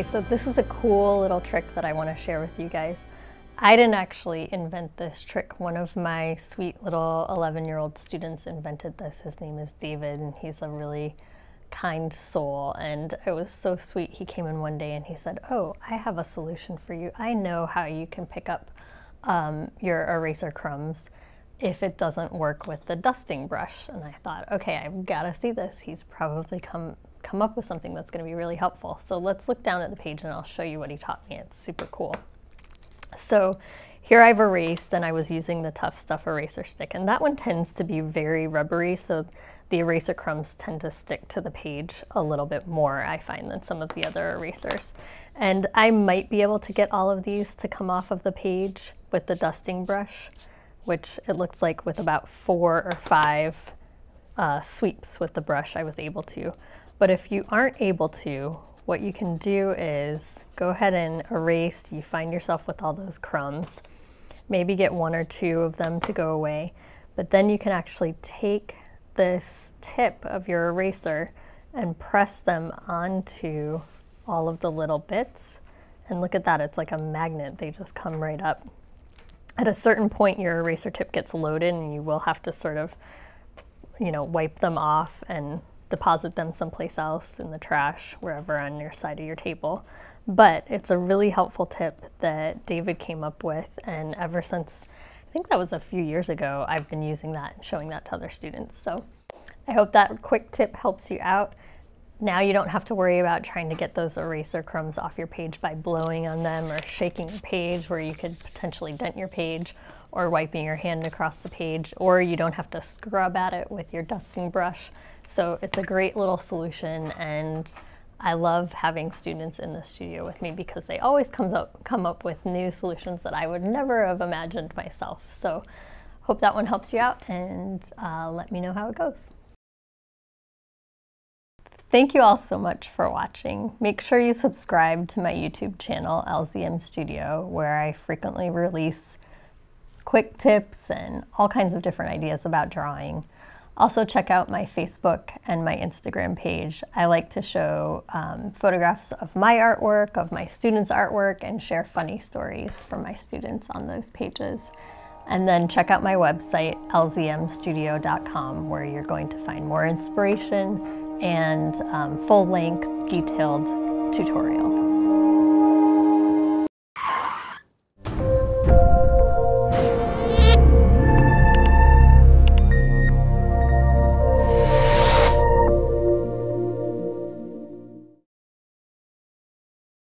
Okay, so this is a cool little trick that I want to share with you guys. I didn't actually invent this trick. One of my sweet little 11 year old students invented this. His name is David, and he's a really kind soul. And it was so sweet. He came in one day and he said, Oh, I have a solution for you. I know how you can pick up um, your eraser crumbs if it doesn't work with the dusting brush. And I thought, okay, I've got to see this. He's probably come come up with something that's going to be really helpful. So let's look down at the page and I'll show you what he taught me. It's super cool. So here I've erased and I was using the Tough Stuff eraser stick and that one tends to be very rubbery so the eraser crumbs tend to stick to the page a little bit more I find than some of the other erasers. And I might be able to get all of these to come off of the page with the dusting brush which it looks like with about four or five uh, sweeps with the brush I was able to. But if you aren't able to, what you can do is go ahead and erase, you find yourself with all those crumbs, maybe get one or two of them to go away, but then you can actually take this tip of your eraser and press them onto all of the little bits. And look at that, it's like a magnet, they just come right up. At a certain point, your eraser tip gets loaded and you will have to sort of, you know, wipe them off and deposit them someplace else in the trash, wherever on your side of your table. But it's a really helpful tip that David came up with, and ever since I think that was a few years ago, I've been using that and showing that to other students. So I hope that quick tip helps you out. Now you don't have to worry about trying to get those eraser crumbs off your page by blowing on them or shaking your page where you could potentially dent your page or wiping your hand across the page, or you don't have to scrub at it with your dusting brush. So it's a great little solution and I love having students in the studio with me because they always comes up, come up with new solutions that I would never have imagined myself. So hope that one helps you out and uh, let me know how it goes. Thank you all so much for watching. Make sure you subscribe to my YouTube channel, LZM Studio, where I frequently release quick tips and all kinds of different ideas about drawing. Also check out my Facebook and my Instagram page. I like to show um, photographs of my artwork, of my students' artwork, and share funny stories from my students on those pages. And then check out my website, lzmstudio.com, where you're going to find more inspiration and um, full-length detailed tutorials.